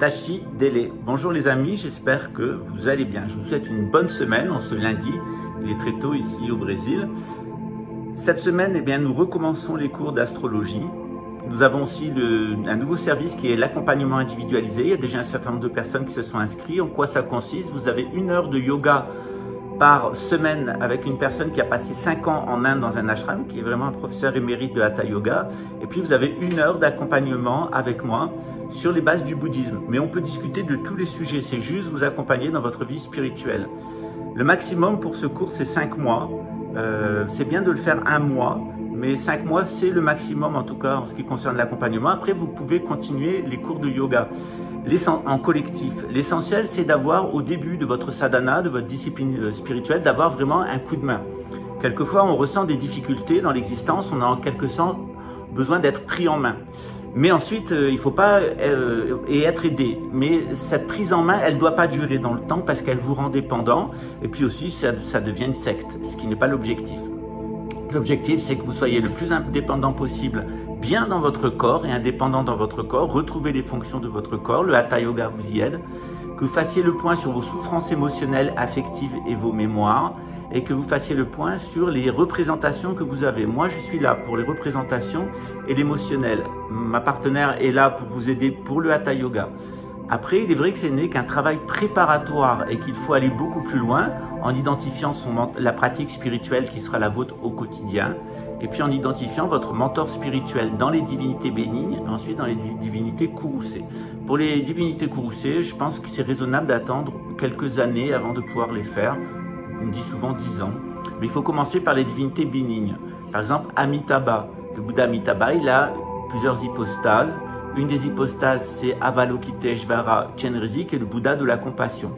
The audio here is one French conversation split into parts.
Tachi Dele. Bonjour les amis, j'espère que vous allez bien. Je vous souhaite une bonne semaine en ce lundi. Il est très tôt ici au Brésil. Cette semaine, eh bien, nous recommençons les cours d'astrologie. Nous avons aussi un nouveau service qui est l'accompagnement individualisé. Il y a déjà un certain nombre de personnes qui se sont inscrites. En quoi ça consiste? Vous avez une heure de yoga par semaine avec une personne qui a passé 5 ans en Inde dans un ashram, qui est vraiment un professeur émérite de Hatha Yoga. Et puis vous avez une heure d'accompagnement avec moi sur les bases du bouddhisme. Mais on peut discuter de tous les sujets, c'est juste vous accompagner dans votre vie spirituelle. Le maximum pour ce cours, c'est 5 mois. Euh, c'est bien de le faire un mois, mais 5 mois, c'est le maximum en tout cas en ce qui concerne l'accompagnement. Après, vous pouvez continuer les cours de yoga en collectif. L'essentiel, c'est d'avoir au début de votre sadhana, de votre discipline euh, spirituelle, d'avoir vraiment un coup de main. Quelquefois, on ressent des difficultés dans l'existence, on a en quelque sorte besoin d'être pris en main. Mais ensuite, euh, il faut pas euh, être aidé. Mais cette prise en main, elle doit pas durer dans le temps parce qu'elle vous rend dépendant. Et puis aussi, ça devient une secte, ce qui n'est pas l'objectif. L'objectif, c'est que vous soyez le plus indépendant possible, bien dans votre corps et indépendant dans votre corps. Retrouvez les fonctions de votre corps. Le Hatha Yoga vous y aide. Que vous fassiez le point sur vos souffrances émotionnelles, affectives et vos mémoires et que vous fassiez le point sur les représentations que vous avez. Moi, je suis là pour les représentations et l'émotionnel. Ma partenaire est là pour vous aider pour le Hatha Yoga. Après, il est vrai que ce n'est qu'un travail préparatoire et qu'il faut aller beaucoup plus loin en identifiant la pratique spirituelle qui sera la vôtre au quotidien et puis en identifiant votre mentor spirituel dans les divinités bénignes, ensuite dans les divinités courroucées. Pour les divinités courroucées, je pense que c'est raisonnable d'attendre quelques années avant de pouvoir les faire on dit souvent 10 ans, mais il faut commencer par les divinités bénignes. Par exemple, Amitabha, le Bouddha Amitabha, il a plusieurs hypostases. Une des hypostases, c'est Avalokiteshvara Chenrezi, qui le Bouddha de la compassion.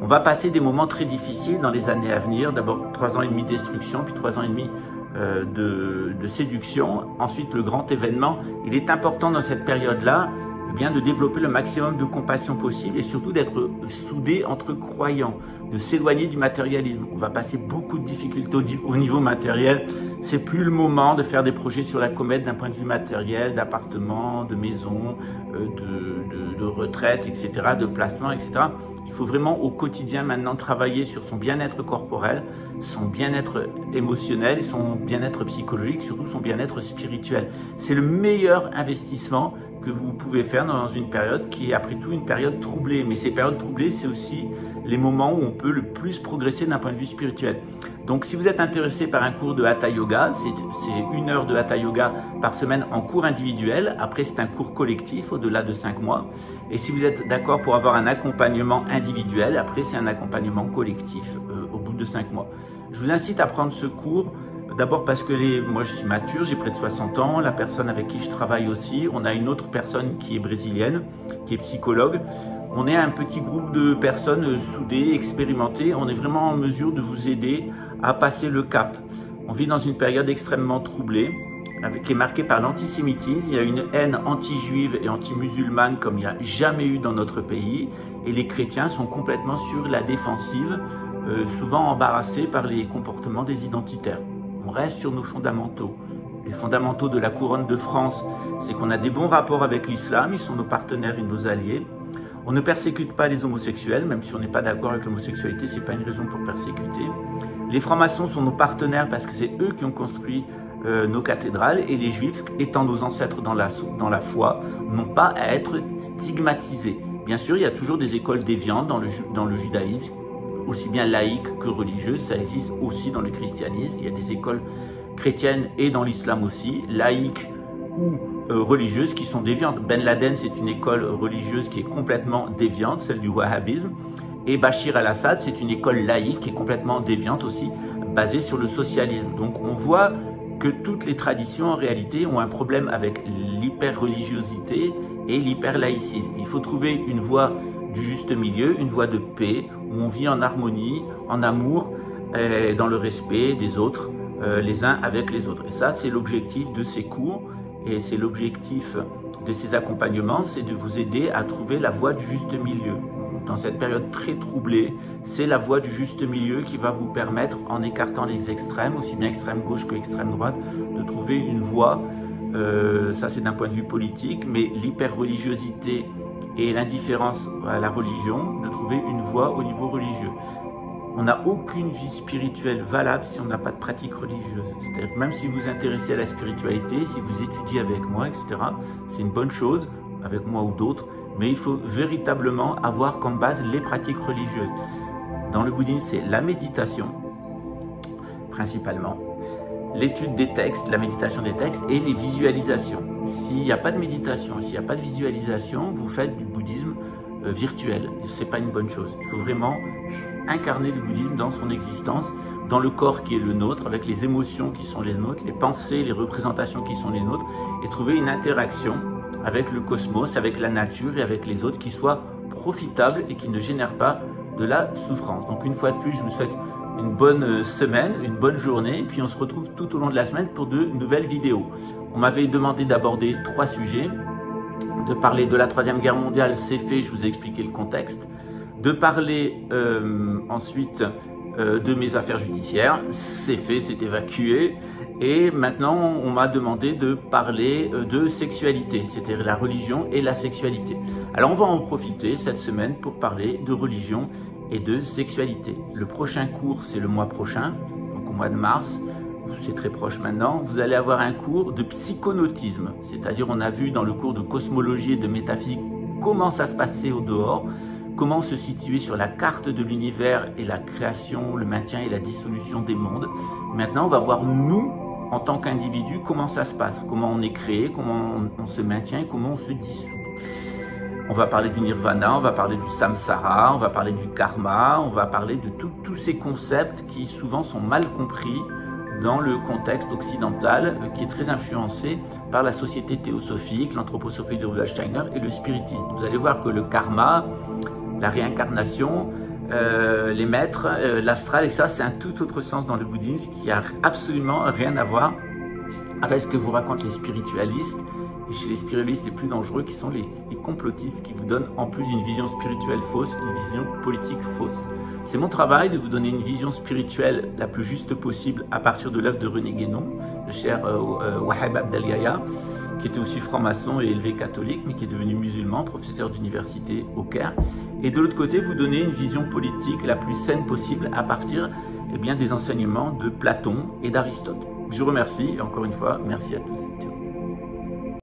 On va passer des moments très difficiles dans les années à venir. D'abord, trois ans et demi de destruction, puis trois ans et demi euh, de, séduction. Ensuite, le grand événement. Il est important dans cette période-là bien de développer le maximum de compassion possible et surtout d'être soudé entre croyants de s'éloigner du matérialisme. On va passer beaucoup de difficultés au, niveau matériel. C'est plus le moment de faire des projets sur la comète d'un point de vue matériel, d'appartement, de maison, euh, de, de, retraite, etc., de placement, etc. Il faut vraiment au quotidien maintenant travailler sur son bien-être corporel, son bien-être émotionnel, son bien-être psychologique, surtout son bien-être spirituel. C'est le meilleur investissement que vous pouvez faire dans une période qui est après tout une période troublée. Mais ces périodes troublées, c'est aussi les moments où on peut le plus progresser d'un point de vue spirituel. Donc si vous êtes intéressé par un cours de Hatha Yoga, c'est une heure de Hatha Yoga par semaine en cours individuel. Après, c'est un cours collectif au-delà de cinq mois. Et si vous êtes d'accord pour avoir un accompagnement individuel, après, c'est un accompagnement collectif euh, au bout de cinq mois. Je vous incite à prendre ce cours D'abord parce que moi je suis mature, j'ai près de 60 ans, la personne avec qui je travaille aussi, on a une autre personne qui est brésilienne, qui est psychologue. On est un petit groupe de personnes soudées, expérimentées. On est vraiment en mesure de vous aider à passer le cap. On vit dans une période extrêmement troublée, qui est marquée par l'antisémitisme. Il y a une haine anti-juive et anti-musulmane comme il n'y a jamais eu dans notre pays. Et les chrétiens sont complètement sur la défensive, euh, souvent embarrassés par les comportements des identitaires. On reste sur nos fondamentaux. Les fondamentaux de la couronne de France, c'est qu'on a des bons rapports avec l'islam, ils sont nos partenaires et nos alliés. On ne persécute pas les homosexuels, même si on n'est pas d'accord avec l'homosexualité, c'est pas une raison pour persécuter. Les francs-maçons sont nos partenaires parce que c'est eux qui ont construit euh, nos cathédrales et les juifs, étant nos ancêtres dans la, foi, n'ont pas à être stigmatisés. Bien sûr, il y a toujours des écoles déviantes dans dans le judaïsme, aussi bien laïques que religieuses, ça existe aussi dans le christianisme. Il y a des écoles chrétiennes et dans l'islam aussi, laïques ou euh, religieuses qui sont déviantes. Ben Laden, c'est une école religieuse qui est complètement déviante, celle du wahhabisme. Et Bachir al-Assad, c'est une école laïque qui est complètement déviante aussi, basée sur le socialisme. Donc on voit que toutes les traditions en réalité ont un problème avec l'hyper-religiosité et l'hyper-laïcisme. Il faut trouver une voie du juste milieu, une voie de paix, où on vit en harmonie, en amour, et dans le respect des autres, euh, les uns avec les autres. Et ça, c'est l'objectif de ces cours et c'est l'objectif de ces accompagnements, c'est de vous aider à trouver la voie du juste milieu. Dans cette période très troublée, c'est la voie du juste milieu qui va vous permettre, en écartant les extrêmes, aussi bien extrême gauche que extrême droite, de trouver une voie, euh, ça c'est d'un point de vue politique, mais l'hyper-religiosité et l'indifférence à la religion, de trouver une voie au niveau religieux. On n'a aucune vie spirituelle valable si on n'a pas de pratique religieuse. C'est-à-dire même si vous vous intéressez à la spiritualité, si vous étudiez avec moi, etc., c'est une bonne chose, avec moi ou d'autres, mais il faut véritablement avoir comme base les pratiques religieuses. Dans le bouddhisme, c'est la méditation, principalement, l'étude des textes, la méditation des textes et les visualisations. S'il n'y a pas de méditation, s'il n'y a pas de visualisation, vous faites du bouddhisme euh, virtuel. C'est pas une bonne chose. Il faut vraiment incarner le bouddhisme dans son existence, dans le corps qui est le nôtre, avec les émotions qui sont les nôtres, les pensées, les représentations qui sont les nôtres, et trouver une interaction avec le cosmos, avec la nature et avec les autres qui soit profitable et qui ne génère pas de la souffrance. Donc une fois de plus, je vous souhaite une bonne euh, semaine, une bonne journée, puis on se retrouve tout au long de la semaine pour de nouvelles vidéos. On m'avait demandé d'aborder trois sujets, de parler de la Troisième Guerre mondiale, c'est fait, je vous ai expliqué le contexte, de parler euh, ensuite euh, de mes affaires judiciaires, c'est fait, c'est évacué, et maintenant on m'a demandé de parler de sexualité, c'est-à-dire la religion et la sexualité. Alors on va en profiter cette semaine pour parler de religion et de sexualité. Le prochain cours, c'est le mois prochain, donc au mois de mars, c'est très proche maintenant, vous allez avoir un cours de psychonautisme, c'est-à-dire on a vu dans le cours de cosmologie et de métaphysique comment ça se passait au dehors, comment se situer sur la carte de l'univers et la création, le maintien et la dissolution des mondes. Maintenant, on va voir nous, en tant qu'individus, comment ça se passe, comment on est créé, comment on, se maintient comment on se dissout. On va parler du nirvana, on va parler du samsara, on va parler du karma, on va parler de tous ces concepts qui souvent sont mal compris dans le contexte occidental euh, qui est très influencé par la société théosophique, l'anthroposophie de Rudolf Steiner et le spiritisme. Vous allez voir que le karma, la réincarnation, euh, les maîtres, euh, l'astral et ça, c'est un tout autre sens dans le bouddhisme qui a absolument rien à voir avec ce que vous racontent les spiritualistes chez les spiritualistes les plus dangereux qui sont les, complotistes qui vous donnent en plus d'une vision spirituelle fausse, une vision politique fausse. C'est mon travail de vous donner une vision spirituelle la plus juste possible à partir de l'œuvre de René Guénon, le cher euh, euh, Wahab qui était aussi franc-maçon et élevé catholique, mais qui est devenu musulman, professeur d'université au Caire. Et de l'autre côté, vous donner une vision politique la plus saine possible à partir eh bien, des enseignements de Platon et d'Aristote. Je vous remercie et encore une fois, merci à tous.